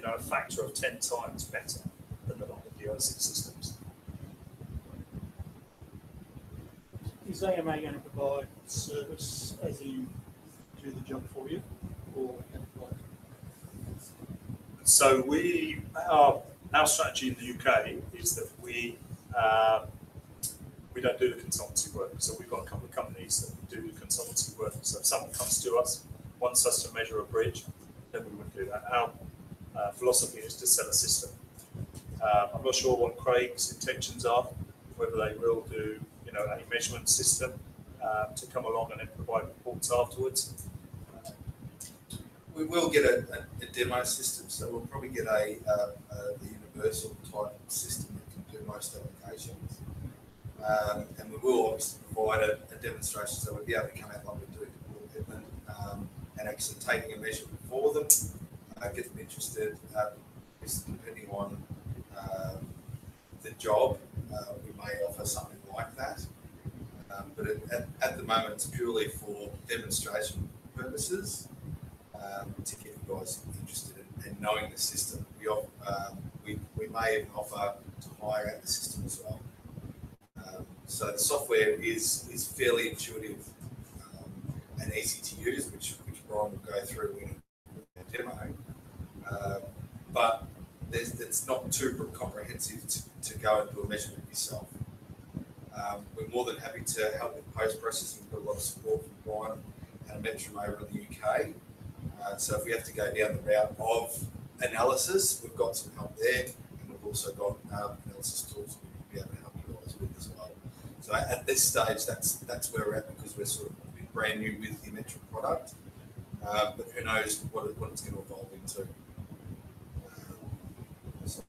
you know, a factor of 10 times better than the of DIC systems. Is AMA going to provide service as in do the job for you? Or So we, our, our strategy in the UK is that we, uh, we don't do the consultancy work. So we've got a couple of companies that do the consultancy work. So if someone comes to us, wants us to measure a bridge, then we would do that. Our uh, philosophy is to sell a system. Uh, I'm not sure what Craig's intentions are, whether they will do, you know, a measurement system um, to come along and then provide reports afterwards. We will get a, a, a demo system, so we'll probably get a, uh, a universal type system that can do most applications. Um, and we will obviously provide a, a demonstration, so we'll be able to come out like we do at Hedland, um, and actually taking a measurement for them, uh, get them interested, uh, just depending on, um, the job, uh, we may offer something like that. Um, but at, at, at the moment, it's purely for demonstration purposes um, to get you guys interested in, in knowing the system. We, um, we, we may even offer to hire out the system as well. Um, so the software is, is fairly intuitive um, and easy to use, which, which Brian will go through in a demo. Um, but it's not too comprehensive to, to go and do a measurement yourself. Um, we're more than happy to help with post processing. We've got a lot of support from Brian and Imetrum over in the UK. Uh, so if we have to go down the route of analysis, we've got some help there, and we've also got um, analysis tools we'll be able to help you guys with as well. So at, this stage, that's that's where we're at because we're sort of brand new with the Imetrum product, um, but who knows what, it, what it's going to evolve into. Um, so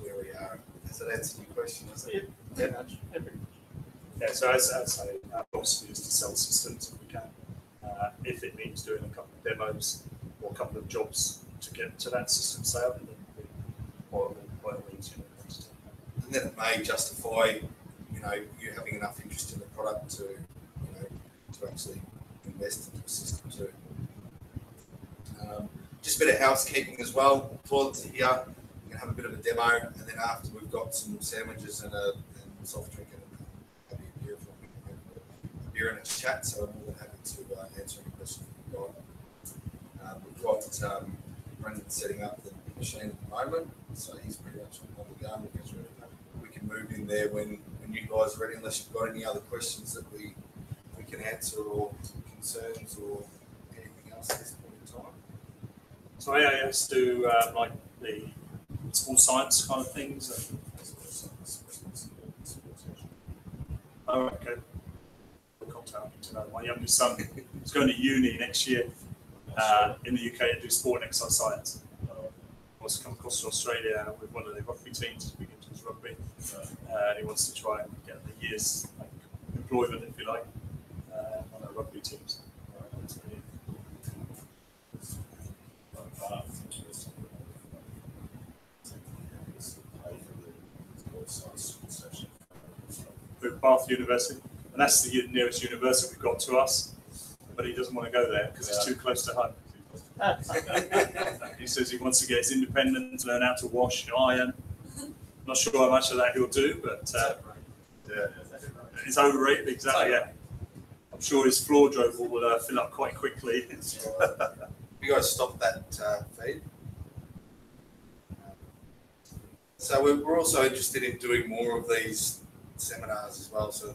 where we are. Does that answer your question? Is it? Very much, every Yeah, so as, as I, our policy is to sell systems if we can. Uh, if it means doing a couple of demos or a couple of jobs to get to that system sale, then we, by all means, you know, and then it may justify, you know, you having enough interest in the product to, you know, to actually invest into a system too. Um, just a bit of housekeeping as well. Toilets are here. Have a bit of a demo, and then after we've got some sandwiches and a and soft drink and a beer for we a beer and a chat. So I'm more than happy to uh, answer any questions you've got. Uh, we've got um, Brendan setting up the machine at the moment, so he's pretty much on the gun because we're can move in there when, when you guys are ready, unless you've got any other questions that we, we can answer or concerns or anything else at this point in time. So AAS do uh, like the school science kind of things. Oh, okay. My youngest son is going to uni next year uh, in the UK to do sport and exercise science. Wants to come across to Australia with one of the rugby teams to begin to his rugby. Uh, he wants to try and get the year's like, employment, if you like, uh, on our rugby teams. That's really- with Bath University, and that's the nearest university we've got to us. But he doesn't want to go there because it's too close to home. He says he wants to get his independence, learn how to wash, iron. Not sure how much of that he'll do, but uh, yeah, it's overrated. Exactly. Yeah. I'm sure his floor job will uh, fill up quite quickly. You guys stop that uh, feed. So we're, we're also interested in doing more of these seminars as well. So